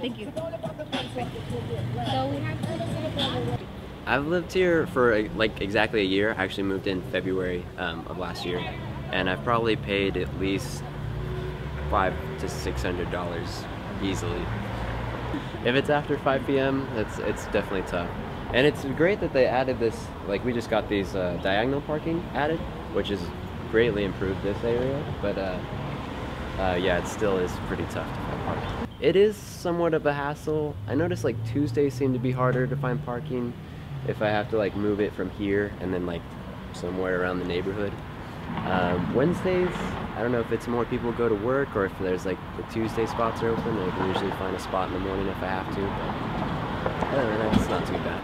Thank you. So we have I've lived here for like exactly a year. I actually moved in February um, of last year, and I've probably paid at least five to six hundred dollars easily. If it's after 5 p.m., it's it's definitely tough. And it's great that they added this. Like we just got these uh, diagonal parking added, which has greatly improved this area. But uh, uh, yeah, it still is pretty tough to find parking. It is somewhat of a hassle. I noticed like Tuesdays seem to be harder to find parking if I have to like move it from here and then like somewhere around the neighborhood. Um, Wednesdays, I don't know if it's more people go to work or if there's like the Tuesday spots are open. I can usually find a spot in the morning if I have to, but it's not too bad.